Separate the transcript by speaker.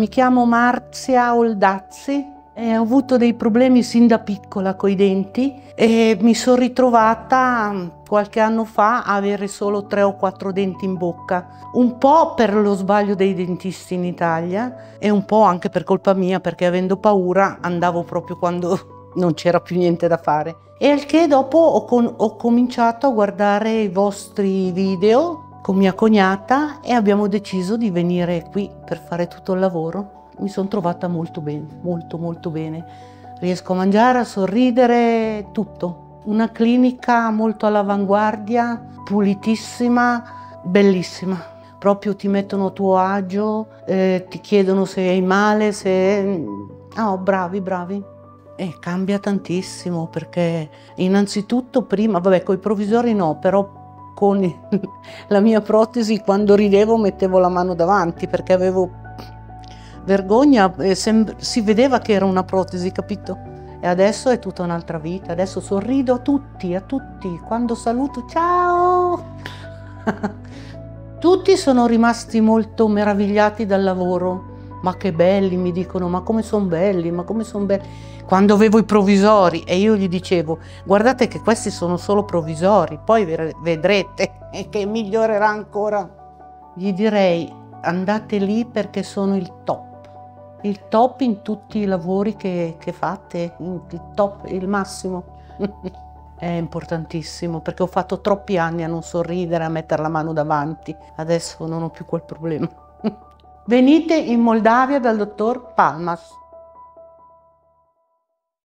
Speaker 1: Mi chiamo Marzia Oldazzi e ho avuto dei problemi sin da piccola coi denti e mi sono ritrovata qualche anno fa a avere solo tre o quattro denti in bocca, un po' per lo sbaglio dei dentisti in Italia e un po' anche per colpa mia perché avendo paura andavo proprio quando non c'era più niente da fare. E al che dopo ho, ho cominciato a guardare i vostri video con mia cognata e abbiamo deciso di venire qui per fare tutto il lavoro mi sono trovata molto bene, molto molto bene. Riesco a mangiare, a sorridere, tutto. Una clinica molto all'avanguardia, pulitissima, bellissima. Proprio ti mettono a tuo agio, eh, ti chiedono se hai male, se... Oh, bravi, bravi. E cambia tantissimo perché innanzitutto prima, vabbè, con i provvisori no, però con la mia protesi quando ridevo mettevo la mano davanti perché avevo vergogna, si vedeva che era una protesi, capito? E adesso è tutta un'altra vita, adesso sorrido a tutti, a tutti, quando saluto, ciao! tutti sono rimasti molto meravigliati dal lavoro, ma che belli, mi dicono, ma come sono belli, ma come sono belli. Quando avevo i provvisori e io gli dicevo, guardate che questi sono solo provvisori, poi vedrete che migliorerà ancora. Gli direi, andate lì perché sono il top il top in tutti i lavori che, che fate, il top, il massimo. È importantissimo perché ho fatto troppi anni a non sorridere, a mettere la mano davanti. Adesso non ho più quel problema. Venite in Moldavia dal dottor Palmas.